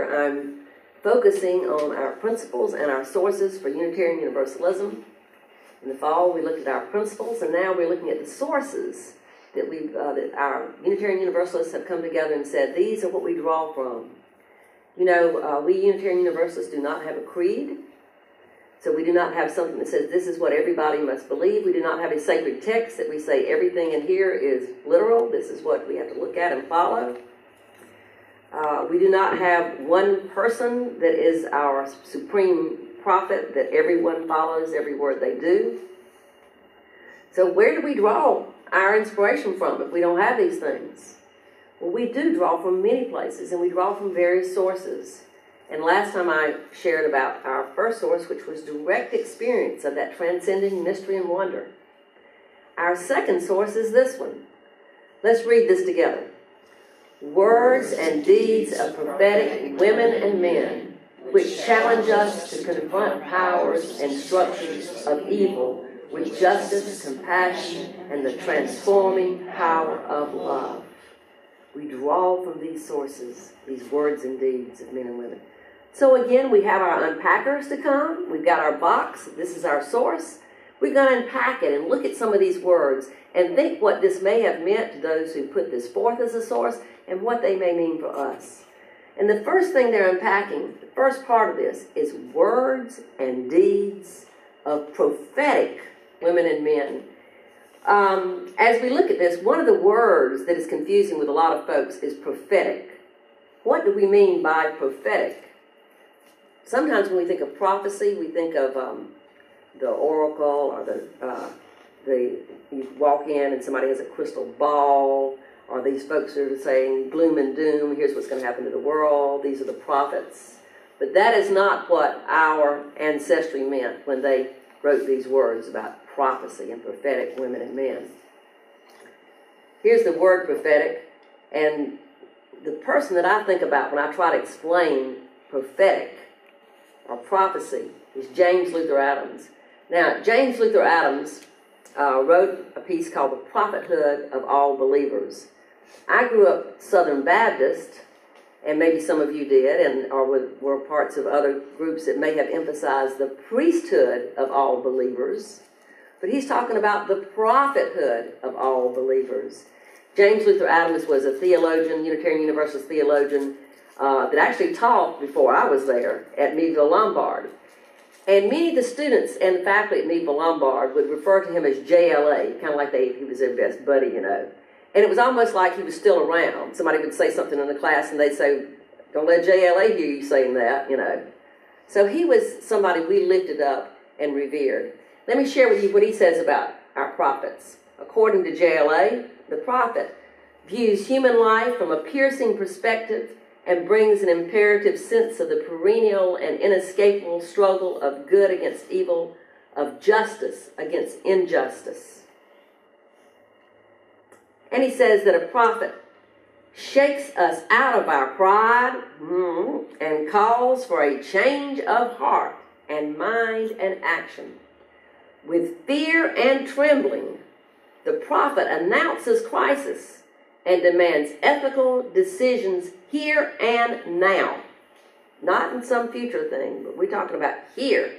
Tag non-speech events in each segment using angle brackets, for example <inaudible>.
Year, I'm focusing on our principles and our sources for Unitarian Universalism. In the fall, we looked at our principles, and now we're looking at the sources that we uh, that our Unitarian Universalists have come together and said these are what we draw from. You know, uh, we Unitarian Universalists do not have a creed, so we do not have something that says this is what everybody must believe. We do not have a sacred text that we say everything in here is literal. This is what we have to look at and follow. Uh, we do not have one person that is our supreme prophet that everyone follows every word they do. So, where do we draw our inspiration from if we don't have these things? Well, we do draw from many places and we draw from various sources. And last time I shared about our first source, which was direct experience of that transcending mystery and wonder. Our second source is this one. Let's read this together words and deeds of prophetic women and men, which challenge us to confront powers and structures of evil with justice, compassion, and the transforming power of love. We draw from these sources, these words and deeds of men and women. So again, we have our unpackers to come. We've got our box. This is our source. We're going to unpack it and look at some of these words and think what this may have meant to those who put this forth as a source and what they may mean for us. And the first thing they're unpacking, the first part of this, is words and deeds of prophetic women and men. Um, as we look at this, one of the words that is confusing with a lot of folks is prophetic. What do we mean by prophetic? Sometimes when we think of prophecy, we think of um, the oracle or the uh, the you walk in and somebody has a crystal ball or these folks are saying gloom and doom, here's what's going to happen to the world, these are the prophets. But that is not what our ancestry meant when they wrote these words about prophecy and prophetic women and men. Here's the word prophetic, and the person that I think about when I try to explain prophetic or prophecy is James Luther Adams. Now, James Luther Adams uh, wrote a piece called The Prophethood of All Believers. I grew up Southern Baptist, and maybe some of you did, and or were parts of other groups that may have emphasized the priesthood of all believers. But he's talking about the prophethood of all believers. James Luther Adams was a theologian, Unitarian Universalist theologian, uh, that actually taught before I was there at Meadville Lombard. And many of the students and the faculty at Meadville Lombard would refer to him as JLA, kind of like they, he was their best buddy, you know. And it was almost like he was still around. Somebody would say something in the class and they'd say, Don't let JLA hear you saying that, you know. So he was somebody we lifted up and revered. Let me share with you what he says about our prophets. According to JLA, the prophet views human life from a piercing perspective and brings an imperative sense of the perennial and inescapable struggle of good against evil, of justice against injustice. And he says that a prophet shakes us out of our pride mm, and calls for a change of heart and mind and action. With fear and trembling, the prophet announces crisis and demands ethical decisions here and now. Not in some future thing, but we're talking about here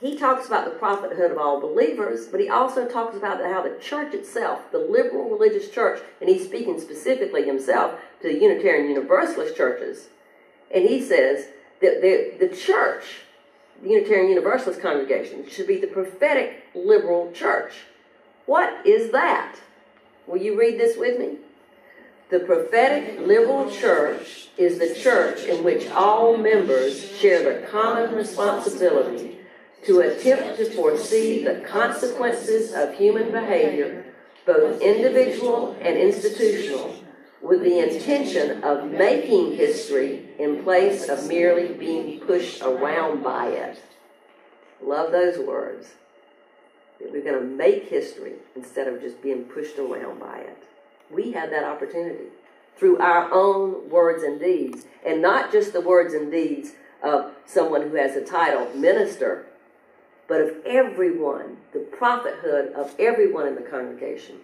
he talks about the prophethood of all believers, but he also talks about how the church itself, the liberal religious church, and he's speaking specifically himself to the Unitarian Universalist churches, and he says that the, the church, the Unitarian Universalist congregation, should be the prophetic liberal church. What is that? Will you read this with me? The prophetic liberal church is the church in which all members share the common responsibility to attempt to foresee the consequences of human behavior, both individual and institutional, with the intention of making history in place of merely being pushed around by it. Love those words. That we're going to make history instead of just being pushed around by it. We have that opportunity through our own words and deeds, and not just the words and deeds of someone who has a title, minister, but of everyone, the prophethood of everyone in the congregation.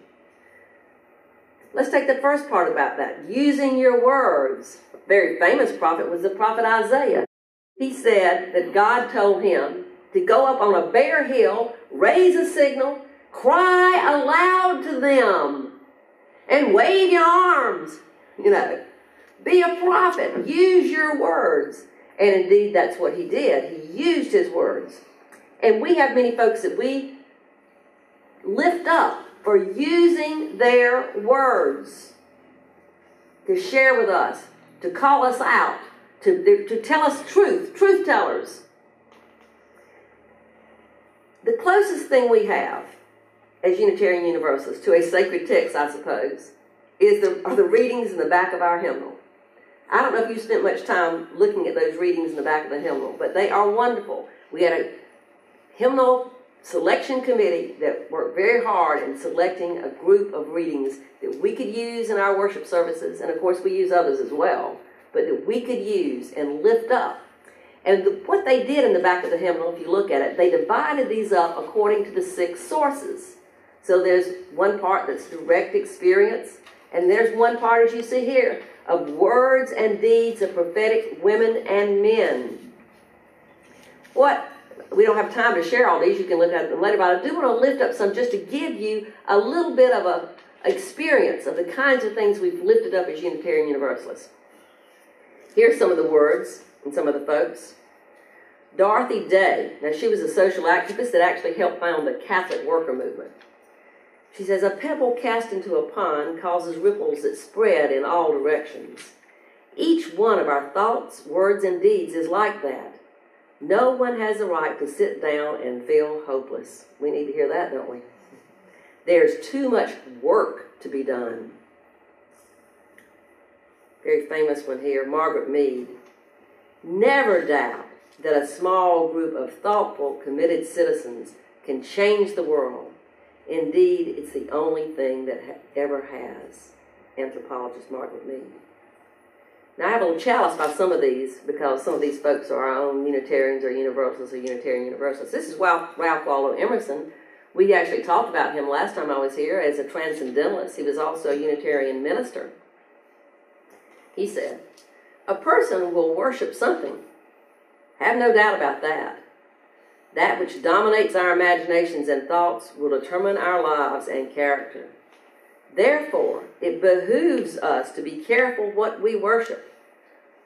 Let's take the first part about that using your words. A very famous prophet was the prophet Isaiah. He said that God told him to go up on a bare hill, raise a signal, cry aloud to them, and wave your arms. You know, be a prophet, use your words. And indeed, that's what he did. He used his words. And we have many folks that we lift up for using their words to share with us, to call us out, to, to tell us truth, truth tellers. The closest thing we have as Unitarian Universalists to a sacred text, I suppose, is the, are the readings in the back of our hymnal. I don't know if you spent much time looking at those readings in the back of the hymnal, but they are wonderful. We had a hymnal selection committee that worked very hard in selecting a group of readings that we could use in our worship services, and of course we use others as well, but that we could use and lift up. And the, what they did in the back of the hymnal, if you look at it, they divided these up according to the six sources. So there's one part that's direct experience, and there's one part, as you see here, of words and deeds of prophetic women and men. What we don't have time to share all these. You can look at them later, but I do want to lift up some just to give you a little bit of a experience of the kinds of things we've lifted up as Unitarian Universalists. Here's some of the words and some of the folks. Dorothy Day. Now, she was a social activist that actually helped found the Catholic worker movement. She says, A pebble cast into a pond causes ripples that spread in all directions. Each one of our thoughts, words, and deeds is like that. No one has a right to sit down and feel hopeless. We need to hear that, don't we? There's too much work to be done. Very famous one here, Margaret Mead. Never doubt that a small group of thoughtful, committed citizens can change the world. Indeed, it's the only thing that ha- ever has. Anthropologist Margaret Mead. Now, I have a little chalice by some of these because some of these folks are our own Unitarians or Universalists or Unitarian Universalists. This is Ralph, Ralph Waldo Emerson. We actually talked about him last time I was here as a transcendentalist. He was also a Unitarian minister. He said, A person will worship something. Have no doubt about that. That which dominates our imaginations and thoughts will determine our lives and character. Therefore, it behooves us to be careful what we worship.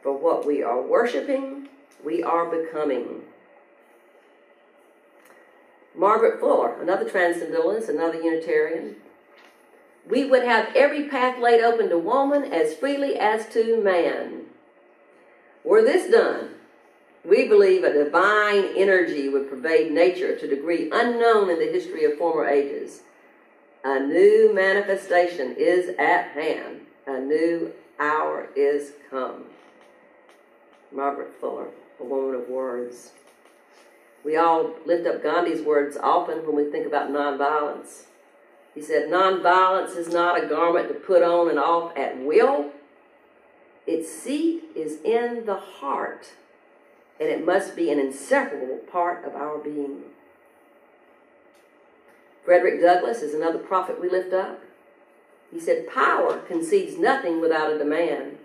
For what we are worshiping, we are becoming. Margaret Fuller, another transcendentalist, another Unitarian. We would have every path laid open to woman as freely as to man. Were this done, we believe a divine energy would pervade nature to a degree unknown in the history of former ages. A new manifestation is at hand. A new hour is come. Margaret Fuller, a woman of words. We all lift up Gandhi's words often when we think about nonviolence. He said, Nonviolence is not a garment to put on and off at will. Its seat is in the heart, and it must be an inseparable part of our being. Frederick Douglass is another prophet we lift up. He said, Power concedes nothing without a demand.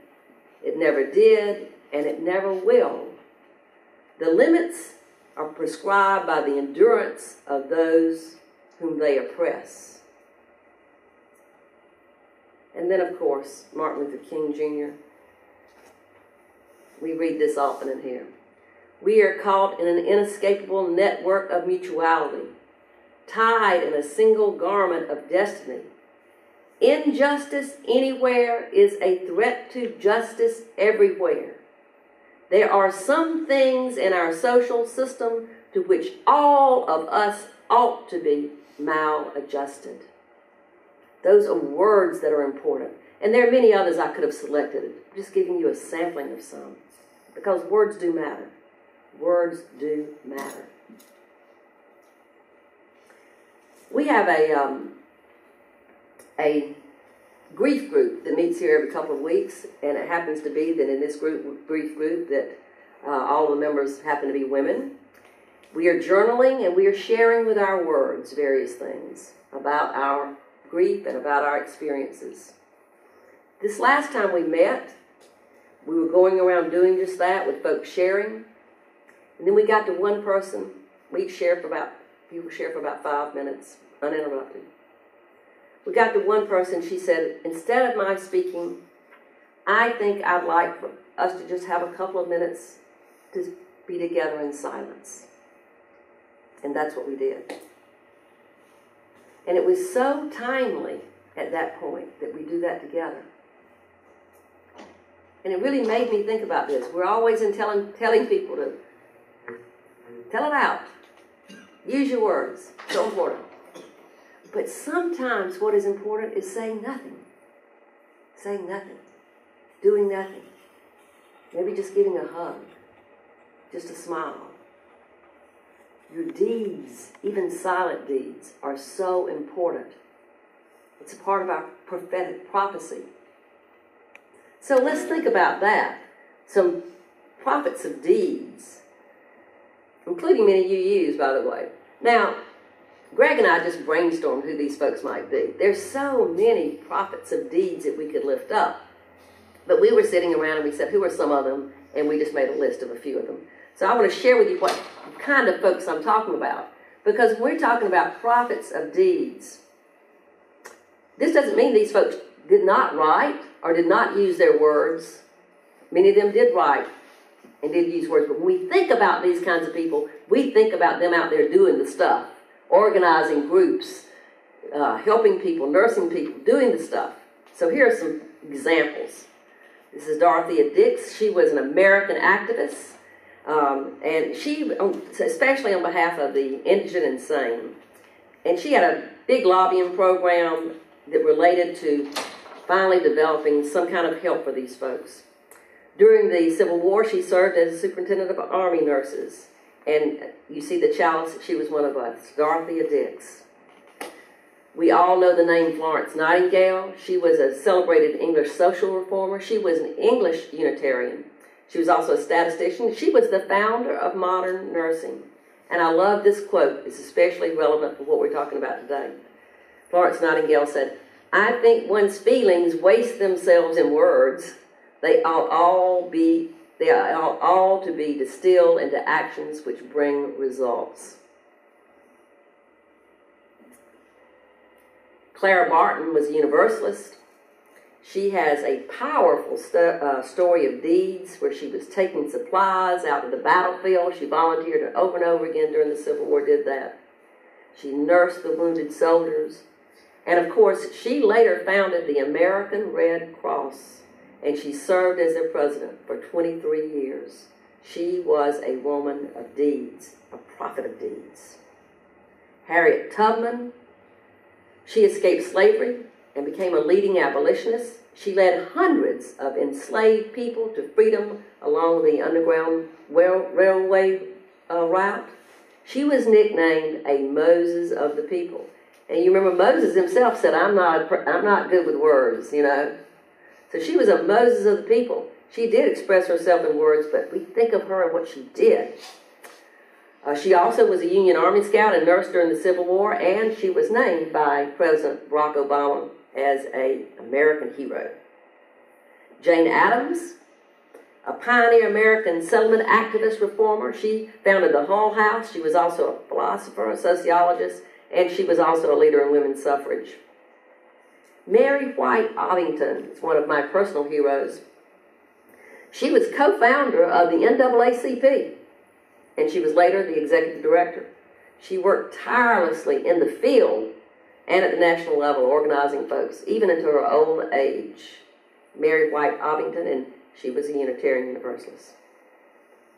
It never did, and it never will. The limits are prescribed by the endurance of those whom they oppress. And then, of course, Martin Luther King Jr. We read this often in here. We are caught in an inescapable network of mutuality, tied in a single garment of destiny. Injustice anywhere is a threat to justice everywhere. There are some things in our social system to which all of us ought to be maladjusted. Those are words that are important. And there are many others I could have selected, I'm just giving you a sampling of some. Because words do matter. Words do matter. We have a, um, a grief group that meets here every couple of weeks, and it happens to be that in this group, grief group that uh, all the members happen to be women. We are journaling and we are sharing with our words various things about our grief and about our experiences. This last time we met, we were going around doing just that with folks sharing. And then we got to one person. We shared for about, people share for about five minutes, uninterrupted. We got to one person, she said, instead of my speaking, I think I'd like for us to just have a couple of minutes to be together in silence. And that's what we did. And it was so timely at that point that we do that together. And it really made me think about this. We're always in telling, telling people to tell it out. Use your words. So important. But sometimes what is important is saying nothing. Saying nothing. Doing nothing. Maybe just giving a hug. Just a smile. Your deeds, even silent deeds, are so important. It's a part of our prophetic prophecy. So let's think about that. Some prophets of deeds, including many you use, by the way. Now, Greg and I just brainstormed who these folks might be. There's so many prophets of deeds that we could lift up. But we were sitting around and we said, who are some of them? And we just made a list of a few of them. So I want to share with you what kind of folks I'm talking about. Because we're talking about prophets of deeds. This doesn't mean these folks did not write or did not use their words. Many of them did write and did use words. But when we think about these kinds of people, we think about them out there doing the stuff, organizing groups, uh, helping people, nursing people, doing the stuff. So here are some examples. This is Dorothea Dix. She was an American activist, um, and she, especially on behalf of the indigent and insane, and she had a big lobbying program that related to finally developing some kind of help for these folks. During the Civil War, she served as a superintendent of Army nurses. And you see the chalice, she was one of us, Dorothea Dix. We all know the name Florence Nightingale. She was a celebrated English social reformer. She was an English Unitarian. She was also a statistician. She was the founder of modern nursing. And I love this quote. It's especially relevant for what we're talking about today. Florence Nightingale said, I think one's feelings waste themselves in words. They ought all be they ought all to be distilled into actions which bring results. Clara Barton was a Universalist. She has a powerful st- uh, story of deeds where she was taking supplies out to the battlefield. She volunteered over and over again during the Civil War, did that. She nursed the wounded soldiers. And of course, she later founded the American Red Cross, and she served as their president for 23 years. She was a woman of deeds, a prophet of deeds. Harriet Tubman, she escaped slavery and became a leading abolitionist. She led hundreds of enslaved people to freedom along the Underground Railway uh, route. She was nicknamed a Moses of the people. And you remember Moses himself said, I'm not, I'm not good with words, you know. So she was a Moses of the people. She did express herself in words, but we think of her and what she did. Uh, she also was a Union Army scout and nurse during the Civil War, and she was named by President Barack Obama as an American hero. Jane Addams, a pioneer American settlement activist reformer, she founded the Hull House. She was also a philosopher, a sociologist, and she was also a leader in women's suffrage. Mary White Ovington is one of my personal heroes. She was co founder of the NAACP, and she was later the executive director. She worked tirelessly in the field and at the national level, organizing folks, even into her old age. Mary White Ovington, and she was a Unitarian Universalist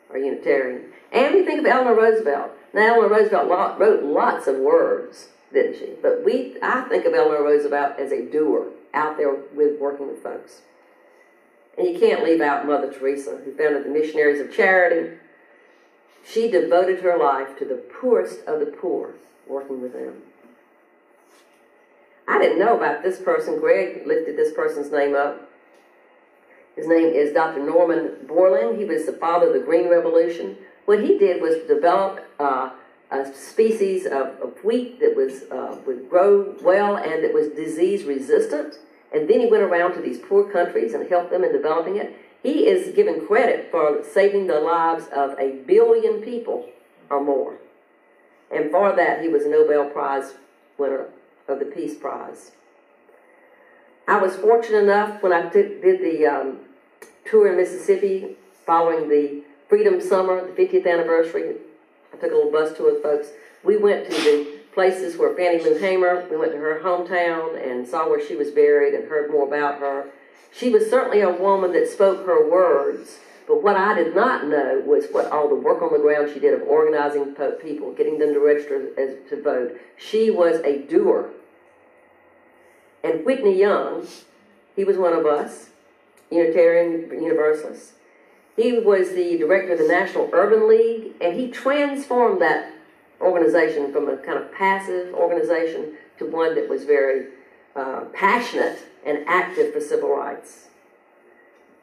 or Unitarian. And we think of Eleanor Roosevelt. Now, Eleanor Roosevelt wrote lots of words, didn't she? But we, I think of Eleanor Roosevelt as a doer, out there with working with folks. And you can't leave out Mother Teresa, who founded the Missionaries of Charity. She devoted her life to the poorest of the poor, working with them. I didn't know about this person. Greg lifted this person's name up. His name is Dr. Norman Borlaug. He was the father of the Green Revolution. What he did was develop uh, a species of, of, wheat that was uh, would grow well and that was disease resistant. and then he went around to these poor countries and helped them in developing it. He is given credit for saving the lives of a billion people or more. And for that, he was a Nobel Prize winner of the Peace Prize. I was fortunate enough when I did the um, tour in Mississippi following the Freedom Summer, the 50th anniversary. I took a little bus tour with folks. We went to the places where Fannie Lou Hamer, we went to her hometown and saw where she was buried and heard more about her. She was certainly a woman that spoke her words, but what I did not know was what all the work on the ground she did of organizing people, getting them to register as, to vote. She was a doer. And Whitney Young, he was one of us, Unitarian Universalist. He was the director of the National Urban League, and he transformed that organization from a kind of passive organization to one that was very uh, passionate and active for civil rights.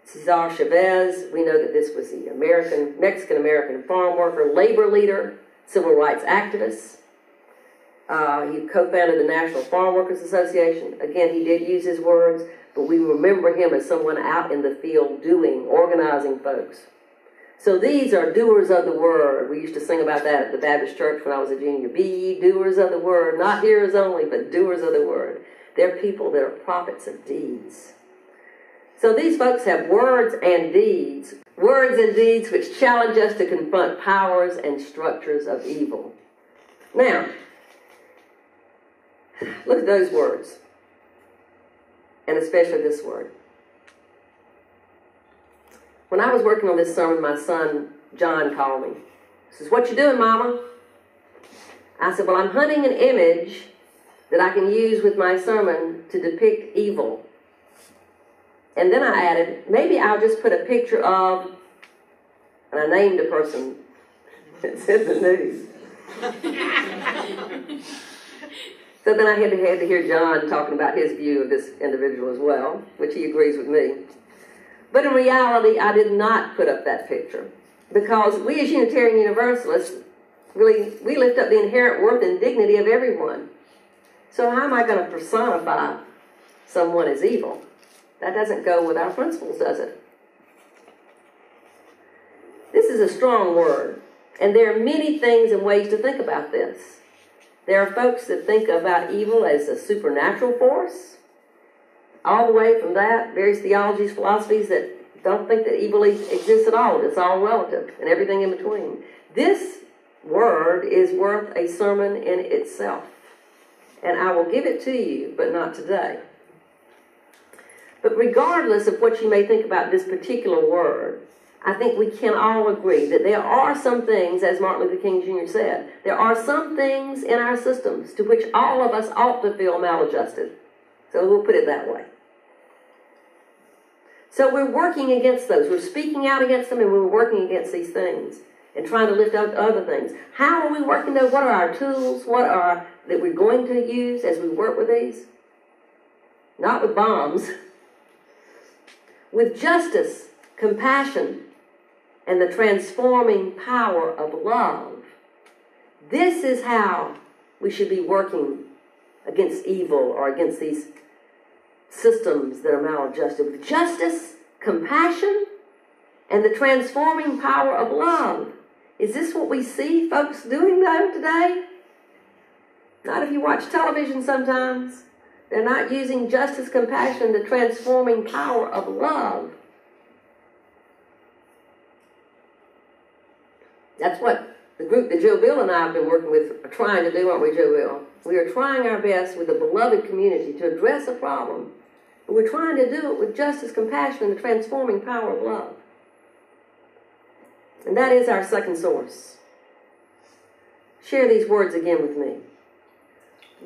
Cesar Chavez, we know that this was the American, Mexican American farm worker, labor leader, civil rights activist. Uh, he co founded the National Farm Workers Association. Again, he did use his words, but we remember him as someone out in the field doing, organizing folks. So these are doers of the word. We used to sing about that at the Baptist church when I was a junior. Be ye doers of the word, not hearers only, but doers of the word. They're people that are prophets of deeds. So these folks have words and deeds, words and deeds which challenge us to confront powers and structures of evil. Now, look at those words, and especially this word. When I was working on this sermon, my son John called me. He says, What you doing, Mama? I said, Well, I'm hunting an image that I can use with my sermon to depict evil. And then I added, maybe I'll just put a picture of, and I named a person <laughs> that's in the news. <laughs> so then I had to, had to hear John talking about his view of this individual as well, which he agrees with me. But in reality, I did not put up that picture because we as Unitarian Universalists really we lift up the inherent worth and dignity of everyone. So how am I going to personify someone as evil? That doesn't go with our principles, does it? This is a strong word, and there are many things and ways to think about this. There are folks that think about evil as a supernatural force all the way from that, various theologies, philosophies that don't think that evil exists at all. It's all relative and everything in between. This word is worth a sermon in itself. And I will give it to you, but not today. But regardless of what you may think about this particular word, I think we can all agree that there are some things, as Martin Luther King Jr. said, there are some things in our systems to which all of us ought to feel maladjusted. So we'll put it that way. So we're working against those. We're speaking out against them and we're working against these things and trying to lift up other things. How are we working those? What are our tools? What are that we're going to use as we work with these? Not with bombs. <laughs> With justice, compassion, and the transforming power of love. This is how we should be working against evil or against these systems that are maladjusted with justice, compassion, and the transforming power of love. Is this what we see folks doing though today? Not if you watch television sometimes. They're not using justice, compassion, the transforming power of love. That's what the group that Joe Bill and I have been working with are trying to do, aren't we, Joe Bill? We are trying our best with the beloved community to address a problem but we're trying to do it with justice, compassion, and the transforming power of love. And that is our second source. Share these words again with me.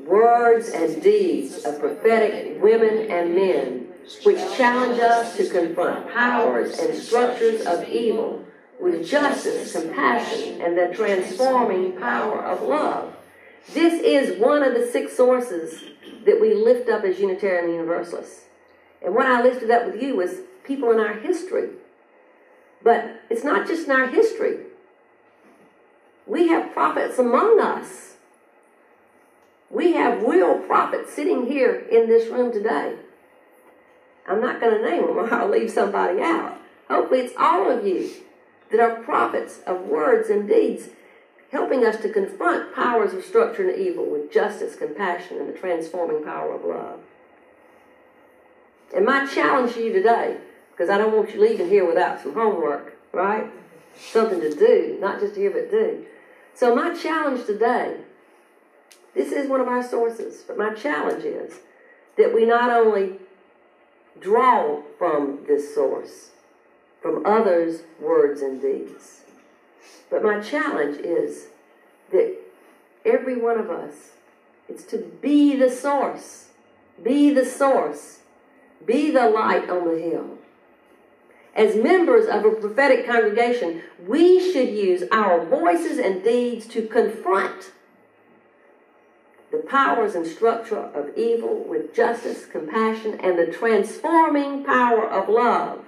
Words and deeds of prophetic women and men, which challenge us to confront powers and structures of evil with justice, compassion, and the transforming power of love. This is one of the six sources that we lift up as Unitarian Universalists. And what I lifted up with you was people in our history. But it's not just in our history. We have prophets among us. We have real prophets sitting here in this room today I'm not going to name them or <laughs> I'll leave somebody out. Hopefully, it's all of you that are prophets of words and deeds, helping us to confront powers of structure and evil with justice, compassion, and the transforming power of love. And my challenge to you today, because I don't want you leaving here without some homework, right? Something to do, not just to hear, but do. So, my challenge today this is one of our sources, but my challenge is that we not only draw from this source, from others' words and deeds, but my challenge is that every one of us is to be the source, be the source, be the light on the hill. As members of a prophetic congregation, we should use our voices and deeds to confront the powers and structure of evil with justice, compassion, and the transforming power of love.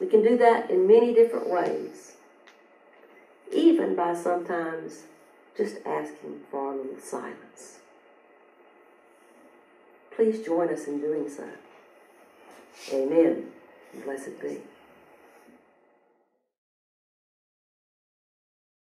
We can do that in many different ways, even by sometimes just asking for a little silence. Please join us in doing so. Amen. Blessed be.